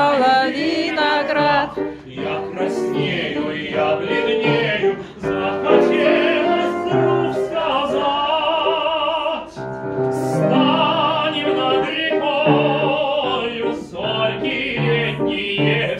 стала виноград. Я краснею, я бледнею, захотелось вдруг сказать. Станем над рекою сорки летние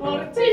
por ti.